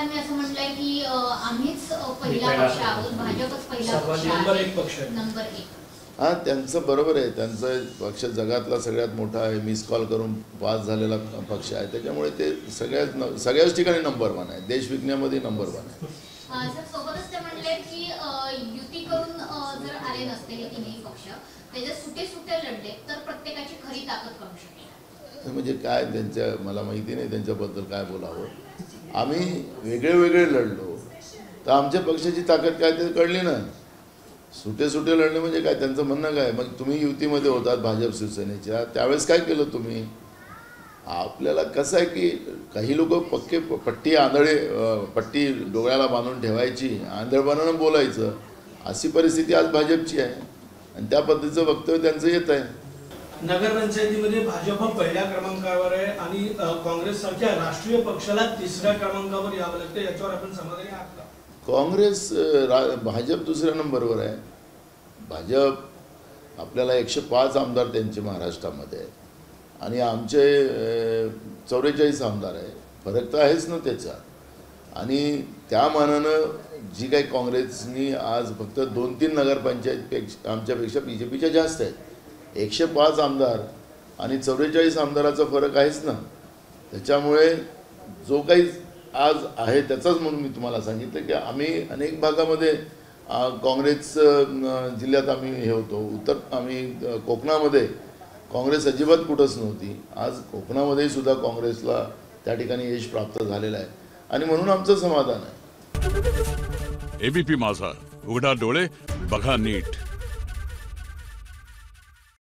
गटांनी असं म्हटलंय की आम्हीच पहिला पक्ष आहोत. भाजपच पहिला पक्ष नंबर एक पक्ष आहे. नंबर एक. हां त्यांचं बरोबर आहे. त्यांचं पक्ष जगातला सगळ्यात मोठा आहे. मिस कॉल करून पास झालेला पक्ष आहे. त्याच्यामुळे ते सगळ्यात न सगळ्याच ठिकाणी नंबर वन आहे. देश विज्ञामध्ये नंबर वन आहे. अ, सर सोबतच ते म्हणले की अ, युती करून अ, जर आले नसते हे तिन्ही पक्ष त्याचे सुटे सुटे लढले तर प्रत्येकाची खरी ताकद कळू शकेल. म्हणजे काय त्यांच्या मला माहिती नाही त्यांच्याबद्दल काय बोलावं. आम्ही वेगळे वेगळे लढलो. तर आमच्या पक्षाची ताकद काय ते कळली ना सुटे सुटे लढणे म्हणजे काय? त्यांचं म्हणणं काय? मग तुम्ही युतीमध्ये होतात भाजप शिवसेनेच्या. त्यावेळेस काय केलं तुम्ही? आपल्याला कसं आहे की काही लोक पक्के प- पट्टी आंधळे पट्टी डोळ्याला बांधून ठेवायची आंधळपणानं बोलायचं. अशी परिस्थिती आज भाजपची आहे. आणि त्या पद्धतीचं वक्तव्य त्यांचं येत आहे. नगरपंचायतीमध्ये भाजप पहिल्या क्रमांकावर आहे आणि काँग्रेस सारख्या राष्ट्रीय पक्षाला तिसऱ्या क्रमांकावर यावं लागतं याच्यावर आपण समाधानी आहात का? काँग्रेस भाजप दुसऱ्या नंबरवर आहे. भाजप आपल्याला एकशे पाच आमदार त्यांचे महाराष्ट्रामध्ये आहेत. आणि आमचे चौवेचाळीस आमदार आहे फरक तर आहेच ना त्याचा. आणि त्या मानानं जी काही काँग्रेसनी आज फक्त दोन तीन नगरपंचायतपेक्षा आमच्यापेक्षा बी जे पीच्या जास्त आहेत. एकशे पाच आमदार आणि चव्वेचाळीस आमदाराचा फरक आहेच ना. त्याच्यामुळे जो काही आज आहे त्याचाच म्हणून मी तुम्हाला सांगितलं की आम्ही अनेक भागामध्ये काँग्रेस जिल्ह्यात आम्ही हे होतो. उत्तर आम्ही कोकणामध्ये काँग्रेस अजिबात कुठंच नव्हती. आज कोकणामध्ये सुद्धा काँग्रेसला त्या ठिकाणी यश प्राप्त झालेलं आहे. आणि म्हणून आमचं समाधान आहे. एबीपी माझा. उघडा डोळे बघा नीट.